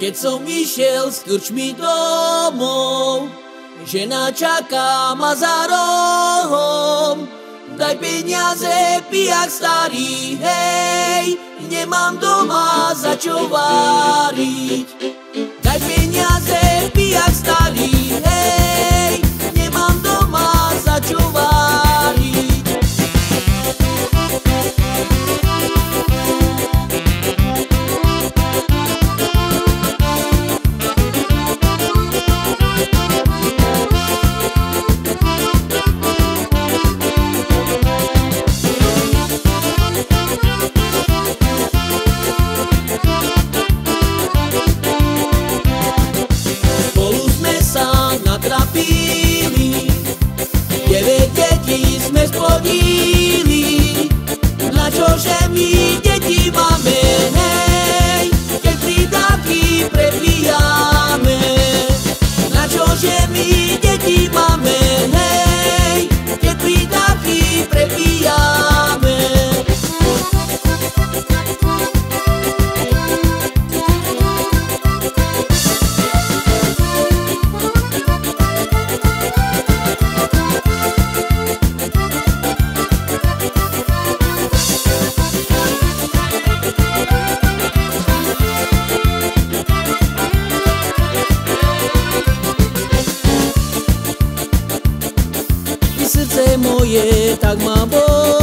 Keď som išiel s krčmi domov, žena čaká ma za rohom. Daj peniaze, pijak starý, hej, nemám doma za čo váriť. moje tak ma.